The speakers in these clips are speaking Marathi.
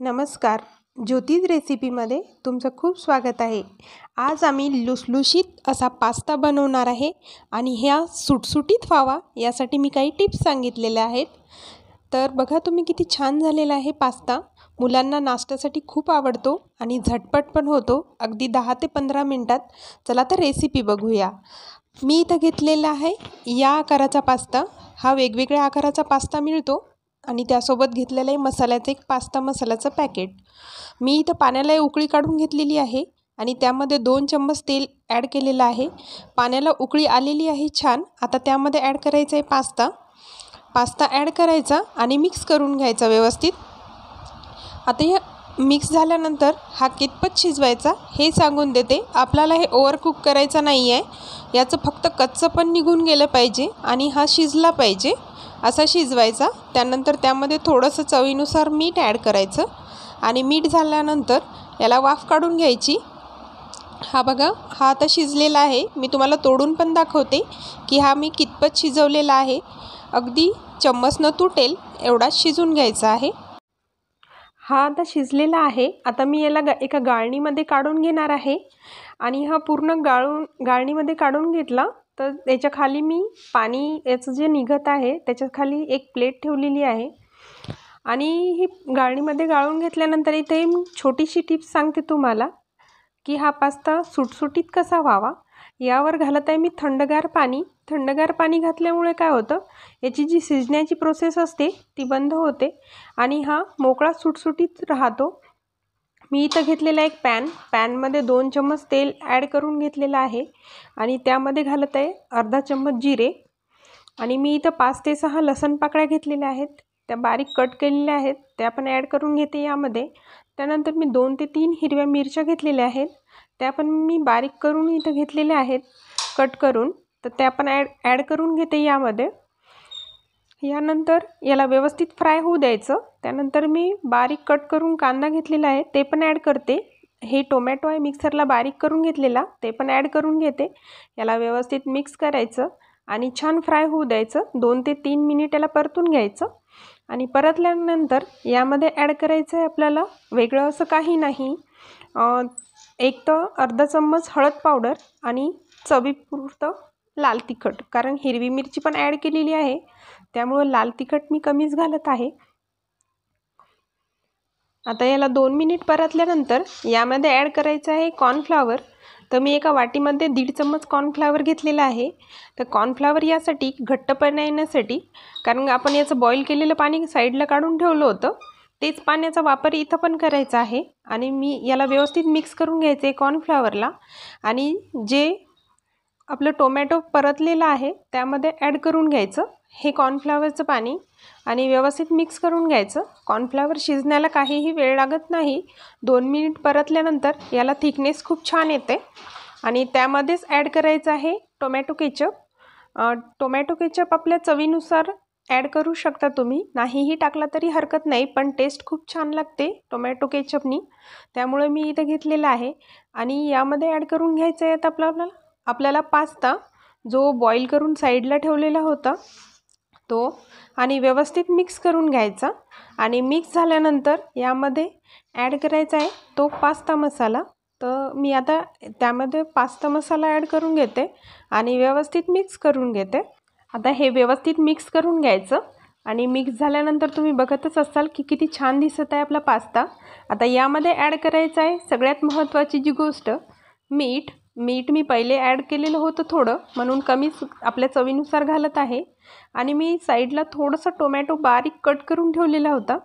नमस्कार. ज्योतिष रेसिपीमध्ये तुमचं खूप स्वागत आहे. आज आम्ही लुसलुशीत असा पास्ता बनवणार आहे आणि ह्या सुटसुटीत व्हावा यासाठी मी काही टिप्स सांगितलेल्या आहेत. तर बघा तुम्ही किती छान झालेला आहे पास्ता. मुलांना नाश्त्यासाठी खूप आवडतो आणि झटपट पण होतो. अगदी दहा ते पंधरा मिनटात चला तर रेसिपी बघूया. मी इथं घेतलेला आहे या आकाराचा पास्ता. हा वेगवेगळ्या आकाराचा पास्ता मिळतो. आणि त्यासोबत घेतलेलं आहे मसाल्याचं एक पास्ता मसाल्याचं पॅकेट. मी इथं पाण्याला उकळी काढून घेतलेली आहे आणि त्यामध्ये दोन चम्मच तेल ॲड केलेलं आहे. पाण्याला उकळी आलेली आहे छान. आता त्यामध्ये ॲड करायचं आहे पास्ता. पास्ता ॲड करायचा आणि मिक्स करून घ्यायचा व्यवस्थित. आता हे मिक्स झाल्यानंतर हा कितपत शिजवायचा हे सांगून देते. आपल्याला हे ओव्हरकुक करायचं नाही आहे. याचं फक्त कच्चं पण निघून गेलं पाहिजे आणि हा शिजला पाहिजे. असा शिजवायचा. त्यानंतर त्यामध्ये थोडंसं चवीनुसार मीठ ॲड करायचं. आणि मीठ झाल्यानंतर याला वाफ काढून घ्यायची. हा बघा हा आता शिजलेला आहे. मी तुम्हाला तोडून पण दाखवते की हा मी कितपत शिजवलेला आहे. अगदी चम्मच न तुटेल एवढा शिजून घ्यायचा आहे. हा आता शिजलेला आहे. आता मी याला गा एका गाळणीमध्ये काढून घेणार आहे. आणि हा पूर्ण गाळून गाळणीमध्ये काढून घेतला तर त्याच्याखाली मी पाणी याचं जे निघत आहे त्याच्याखाली एक प्लेट ठेवलेली आहे. आणि ही गाळणीमध्ये गाळून घेतल्यानंतर इथे छोटीशी टिप्स सांगते तुम्हाला की हा पास्ता सुटसुटीत कसा व्हावा. यावर घालत आहे मी थंडगार पाणी. थंडगार पाणी घातल्यामुळे काय होतं? याची जी शिजण्याची प्रोसेस असते ती बंद होते. आणि हा मोकळा सुटसुटीत राहतो. मी इथं घेतलेला एक पॅन पॅनमध्ये दोन चम्मच तेल ॲड करून घेतलेलं आहे. आणि त्यामध्ये घालत आहे अर्धा चम्मच जिरे. आणि मी इथं पाच ते सहा लसण पाकळ्या घेतलेल्या आहेत. त्या बारीक कट केलेल्या आहेत. त्या पण ॲड करून घेते यामध्ये. त्यानंतर मी दोन ते तीन हिरव्या मिरच्या घेतलेल्या आहेत. त्या पण मी बारीक करून इथं घेतलेल्या आहेत. कट करून. तर त्या पण ॲड ॲड करून घेते यामध्ये. यानंतर याला व्यवस्थित फ्राय होऊ द्यायचं. त्यानंतर मी बारीक कट करून कांदा घेतलेला आहे ते पण ॲड करते. हे टोमॅटो आहे मिक्सरला बारीक करून घेतलेला ते पण ॲड करून घेते. याला व्यवस्थित मिक्स करायचं आणि छान फ्राय होऊ द्यायचं. दोन ते तीन मिनिट याला परतून घ्यायचं. आणि परतल्यानंतर यामध्ये ॲड करायचं आहे आपल्याला वेगळं असं काही नाही. एक तर अर्धा चम्मच हळद पावडर आणि चवीपुरतं लाल तिखट कारण हिरवी मिरची पण ॲड केलेली आहे. त्यामुळं लाल तिखट मी कमीच घालत आहे. आता याला दोन मिनिट परतल्यानंतर यामध्ये ॲड करायचं आहे कॉर्नफ्लावर तर मी एका वाटीमध्ये दीड चम्मच कॉर्नफ्लावर घेतलेला आहे. तर कॉर्नफ्लावर यासाठी घट्टपणा येण्यासाठी कारण आपण याचं बॉईल केलेलं पाणी साईडला काढून ठेवलं होतं तेच पाण्याचा वापर इथं पण करायचा आहे. आणि मी याला व्यवस्थित मिक्स करून घ्यायचं आहे कॉर्नफ्लावरला आणि जे आपलं टोमॅटो परतलेलं आहे त्यामध्ये ॲड करून घ्यायचं. हे कॉर्नफ्लावरचं पाणी आणि व्यवस्थित मिक्स करून घ्यायचं. कॉर्नफ्लावर शिजण्याला काहीही वेळ लागत नाही. दोन मिनिट परतल्यानंतर याला थिकनेस खूप छान येते. आणि त्यामध्येच ॲड करायचं आहे टोमॅटो केचप टोमॅटो केचप आपल्या चवीनुसार ॲड करू शकता तुम्ही. नाहीही टाकला तरी हरकत नाही पण टेस्ट खूप छान लागते टोमॅटो केचपनी त्यामुळे मी इथं घेतलेलं आहे. आणि यामध्ये ॲड करून घ्यायचं आहे आता आपल्याला. आपल्याला पास्ता जो बॉईल करून साईडला ठेवलेला होता तो आणि व्यवस्थित मिक्स करून घ्यायचा. आणि मिक्स झाल्यानंतर यामध्ये ॲड करायचा आहे तो पास्ता मसाला. तर मी आता त्यामध्ये पास्ता मसाला ॲड करून घेते आणि व्यवस्थित मिक्स करून घेते. आता हे व्यवस्थित मिक्स करून घ्यायचं आणि मिक्स झाल्यानंतर तुम्ही बघतच असाल की किती छान दिसत आहे आपला पास्ता. आता यामध्ये ॲड करायचं आहे सगळ्यात महत्त्वाची जी गोष्ट मीठ. मीठ मी पहिले ॲड केलेलं होतं थोडं म्हणून कमीच आपल्या चवीनुसार घालत आहे. आणि मी साईडला थोडंसं टोमॅटो बारीक कट करून ठेवलेला होता.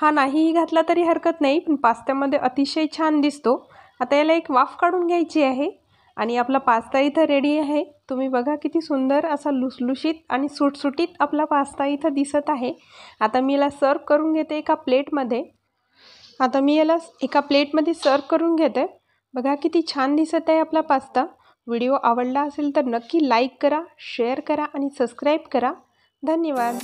हा नाहीही घातला तरी हरकत नाही पण पास्त्यामध्ये अतिशय छान दिसतो. आता याला एक वाफ काढून घ्यायची आहे. आणि आपला पास्ता इथं रेडी आहे. तुम्ही बघा किती सुंदर असा लुसलुशीत आणि सुटसुटीत आपला पास्ता इथं दिसत आहे. आता मी याला सर्व करून घेते एका प्लेटमध्ये. आता मी याला एका प्लेटमध्ये सर्व करून घेते. बघा किती छान दिसत आहे आपला पास्ता. व्हिडिओ आवडला असेल तर नक्की लाईक करा शेअर करा आणि सबस्क्राईब करा. धन्यवाद.